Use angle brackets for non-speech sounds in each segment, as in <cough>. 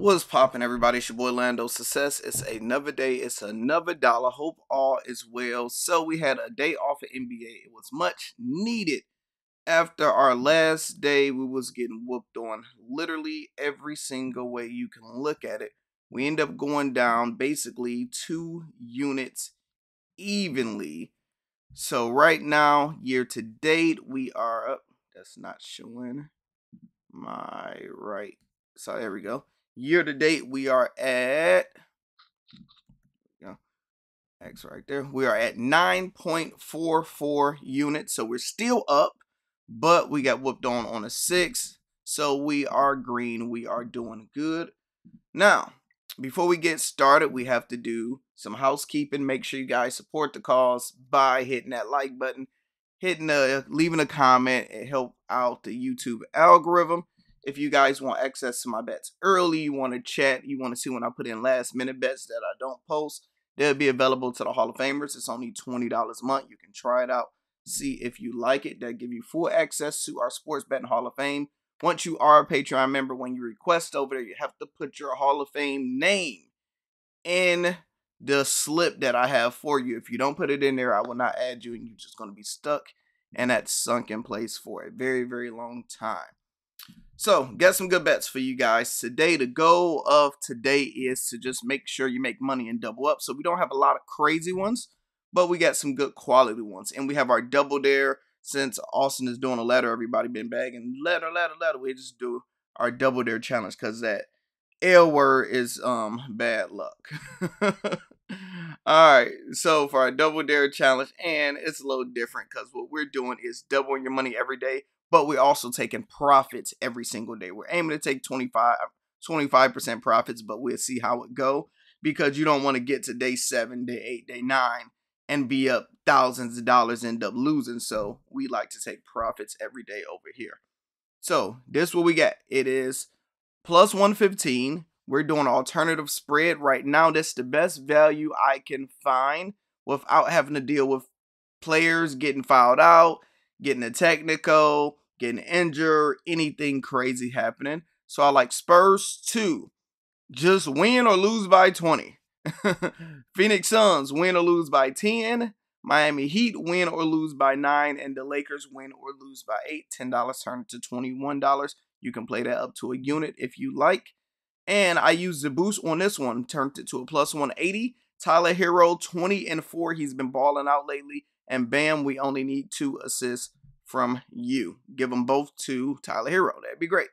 What's poppin', everybody? It's your boy Lando Success. It's another day. It's another dollar. Hope all is well. So we had a day off of NBA. It was much needed. After our last day, we was getting whooped on literally every single way you can look at it. We end up going down basically two units evenly. So right now, year to date, we are up. That's not showing my right. So there we go. Year to date, we are at X right there. We are at 9.44 units. So we're still up, but we got whooped on on a six. So we are green. We are doing good. Now, before we get started, we have to do some housekeeping. Make sure you guys support the cause by hitting that like button, hitting a leaving a comment. It help out the YouTube algorithm. If you guys want access to my bets early, you want to chat, you want to see when I put in last minute bets that I don't post, they'll be available to the Hall of Famers. It's only $20 a month. You can try it out, see if you like it. They'll give you full access to our Sports Betting Hall of Fame. Once you are a Patreon member, when you request over there, you have to put your Hall of Fame name in the slip that I have for you. If you don't put it in there, I will not add you and you're just going to be stuck and that's sunk in place for a very, very long time. So, get some good bets for you guys today. The goal of today is to just make sure you make money and double up. So, we don't have a lot of crazy ones, but we got some good quality ones. And we have our double dare. Since Austin is doing a letter, everybody been bagging letter, letter, letter. We just do our double dare challenge because that L word is um bad luck. <laughs> All right, so for our double dare challenge, and it's a little different because what we're doing is doubling your money every day but we're also taking profits every single day. We're aiming to take 25 25% profits, but we'll see how it go because you don't want to get to day 7, day 8, day 9 and be up thousands of dollars end up losing. So, we like to take profits every day over here. So, this what we get. It is plus 115. We're doing alternative spread right now. That's the best value I can find without having to deal with players getting fouled out, getting a technical, getting injured, anything crazy happening. So I like Spurs 2. Just win or lose by 20. <laughs> Phoenix Suns win or lose by 10. Miami Heat win or lose by 9. And the Lakers win or lose by 8. $10 turned to $21. You can play that up to a unit if you like. And I used the boost on this one, turned it to a plus 180. Tyler Herro, 20 and 4. He's been balling out lately. And bam, we only need two assists from you. Give them both to Tyler Herro. That'd be great.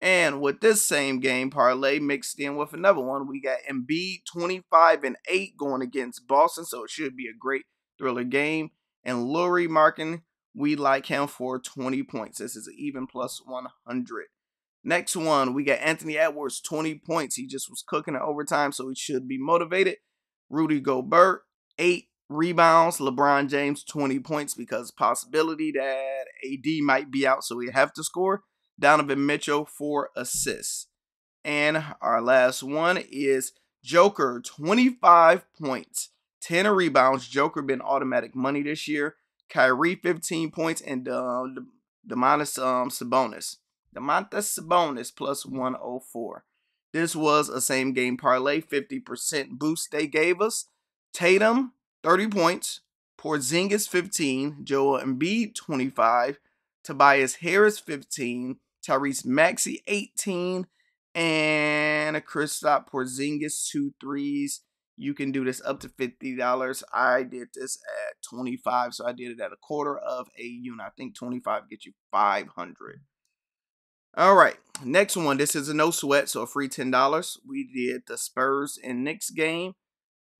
And with this same game parlay mixed in with another one, we got Embiid 25 and 8 going against Boston, so it should be a great thriller game. And Lauri Markkanen, we like him for 20 points. This is even plus 100. Next one, we got Anthony Edwards, 20 points. He just was cooking at overtime, so he should be motivated. Rudy Gobert, 8 rebounds. LeBron James 20 points because possibility that AD might be out, so we have to score. Donovan Mitchell four assists. And our last one is Joker 25 points, 10 rebounds. Joker been automatic money this year. Kyrie 15 points and uh, minus um Sabonis. Domantas Sabonis plus 104. This was a same game parlay, 50% boost they gave us. Tatum 30 points. Porzingis 15, Joel Embiid 25, Tobias Harris 15, Tyrese Maxey 18, and a Kristaps Porzingis two threes. You can do this up to $50. I did this at 25, so I did it at a quarter of a unit. I think 25 gets you 500. All right, next one. This is a no sweat, so a free $10. We did the Spurs and Knicks game.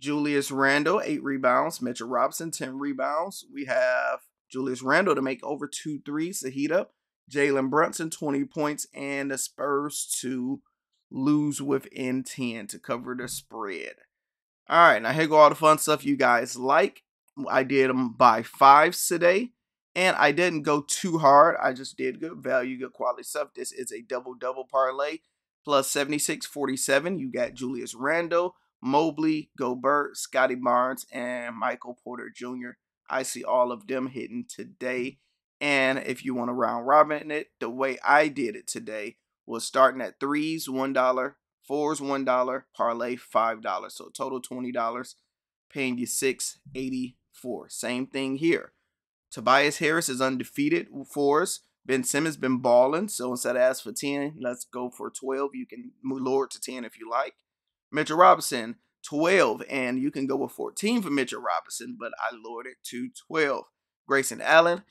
Julius Randle, eight rebounds. Mitchell Robinson, 10 rebounds. We have Julius Randle to make over two threes to heat up. Jalen Brunson, 20 points. And the Spurs to lose within 10 to cover the spread. All right, now here go all the fun stuff you guys like. I did them by fives today. And I didn't go too hard. I just did good value, good quality stuff. This is a double double parlay plus 76 47. You got Julius Randle, Mobley, Gobert, Scottie Barnes, and Michael Porter Jr. I see all of them hitting today. And if you want to round robin it, the way I did it today was starting at threes, $1, Fours one dollar, parlay five dollars. So total twenty dollars, paying you six eighty four. Same thing here. Tobias Harris is undefeated fours. Ben Simmons been balling, so instead of ask for ten, let's go for twelve. You can lower it to ten if you like. Mitchell Robinson, 12, and you can go with 14 for Mitchell Robinson, but I lowered it to 12. Grayson Allen,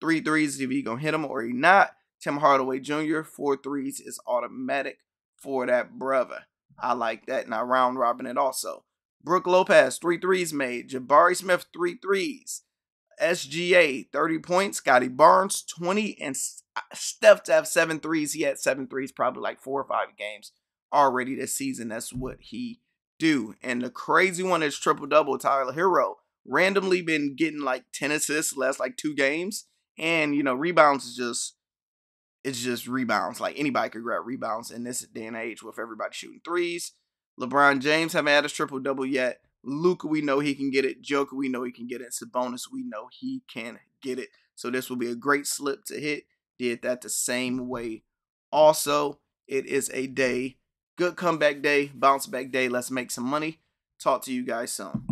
three threes if you gonna hit him or he not. Tim Hardaway Jr., four threes is automatic for that brother. I like that, and I round robin it also. Brook Lopez, three threes made. Jabari Smith, three threes. SGA, 30 points. Scottie Barnes, 20. And uh, Steph to have seven threes. He had seven threes, probably like four or five games already this season. That's what he do. And the crazy one is triple double. Tyler Herro. randomly been getting like 10 assists last like two games. And you know, rebounds is just it's just rebounds. Like anybody could grab rebounds in this day and age with everybody shooting threes. LeBron James haven't had a triple double yet. Luka, we know he can get it. Joker, we know he can get it. Sabonis, we know he can get it. So this will be a great slip to hit. Did that the same way. Also, it is a day Good comeback day, bounce back day. Let's make some money. Talk to you guys soon.